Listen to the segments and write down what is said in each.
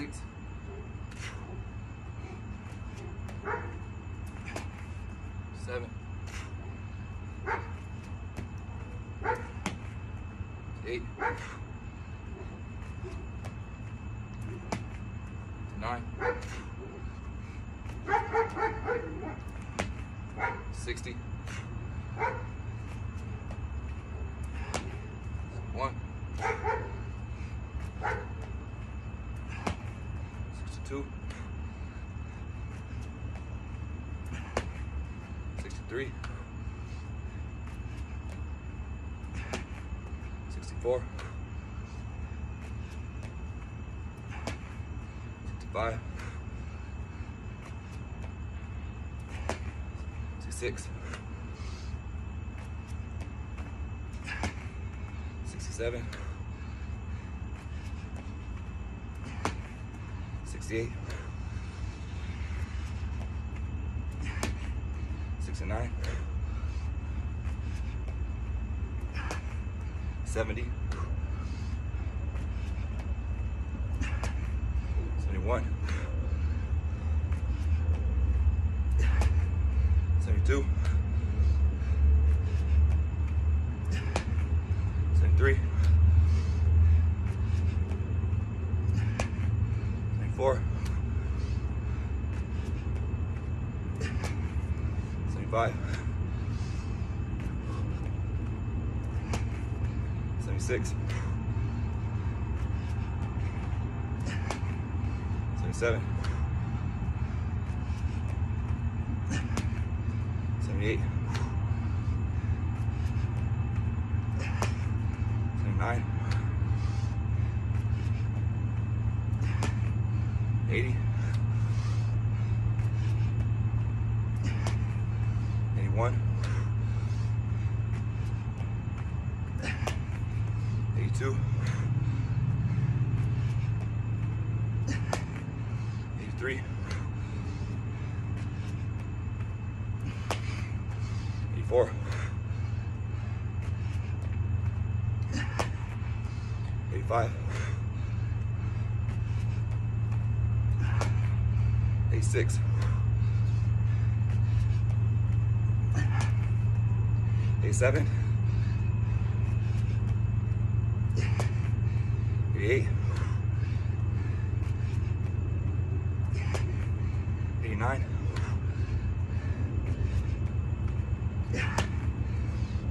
six, seven, eight, nine, sixty, 62, 63, 64, 65, 66, 67, 68, 69, 70, 71, 72, 73, right. 76. 77. 78. 79. one, 82, 83, 84, 85, 86, 37, 38, 89,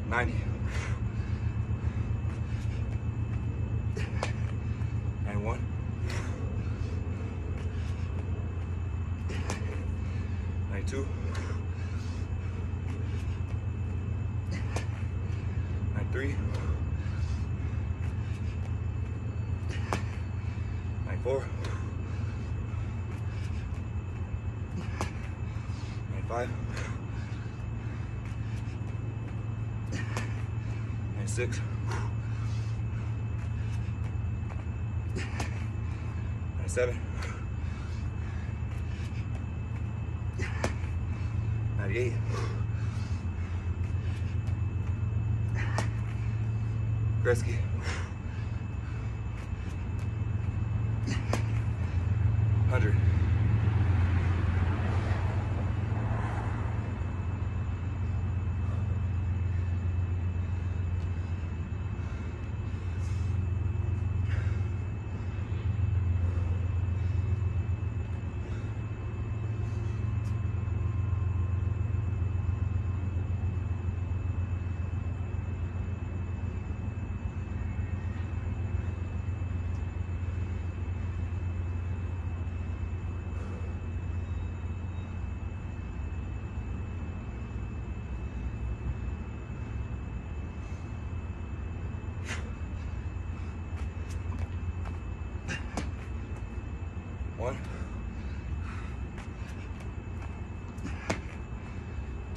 90, 91, three, nine four, nine five, nine six, nine seven, ninety eight. Gretzky. Hundred. One.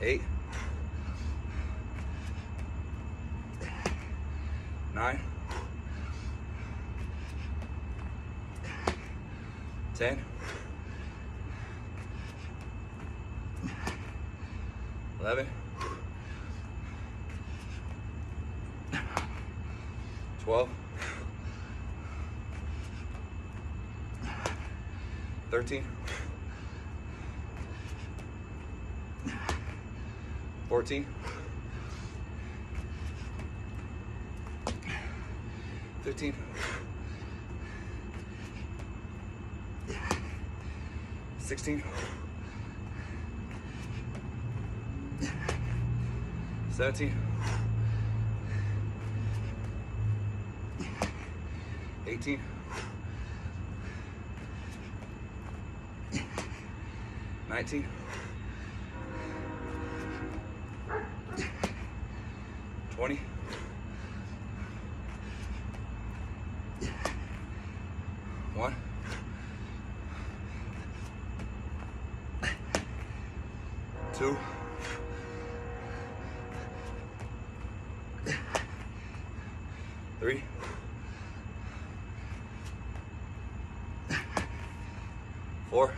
eight, nine, ten, eleven, twelve, thirteen, fourteen, fifteen, sixteen, seventeen, eighteen, nineteen, twenty, one, two, three, four,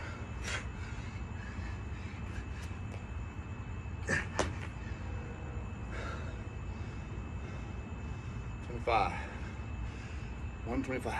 twenty-five, one twenty-five.